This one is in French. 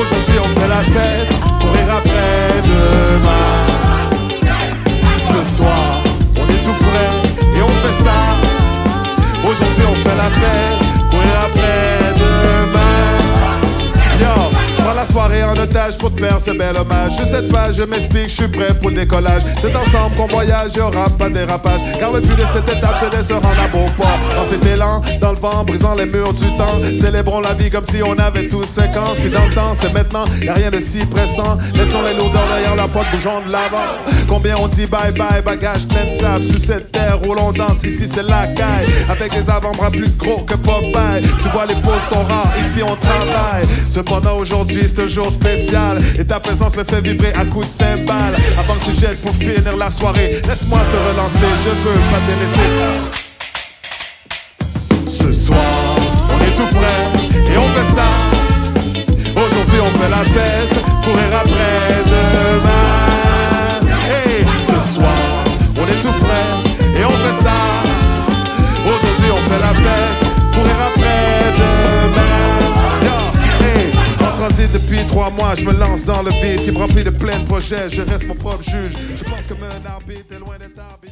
Aujourd'hui on fait la fête. Soirée en otage pour te faire ce bel hommage. Sur cette page, je m'explique, je suis prêt pour le décollage. C'est ensemble qu'on voyage, il aura pas dérapage. Car le but de cette étape, c'est de se rendre à beau port. Dans cet élan, dans le vent, brisant les murs du temps. Célébrons la vie comme si on avait tous 5 ans. Si dans le temps, c'est maintenant, y a rien de si pressant. Laissons les lourdeurs derrière la porte, bougeons de l'avant. Combien on dit bye bye, bagage plein de sable. Sur cette terre où l'on danse, ici c'est la caille. Avec des avant-bras plus gros que Popeye. Tu vois, les pauses sont rares, ici on travaille. Cependant, aujourd'hui, c'est un jour spécial. Et ta présence me fait vibrer à coups de cymbales. Avant que tu jettes pour finir la soirée, laisse-moi te relancer, je veux pas te laisser. Ce soir, on est tout frais et on fait ça. Aujourd'hui, on fait la fête pour rire après trois mois, je me lance dans le vide qui me remplit de plein de projets. Je reste mon propre juge. Je pense que un arbitre est loin d'être arbitraire.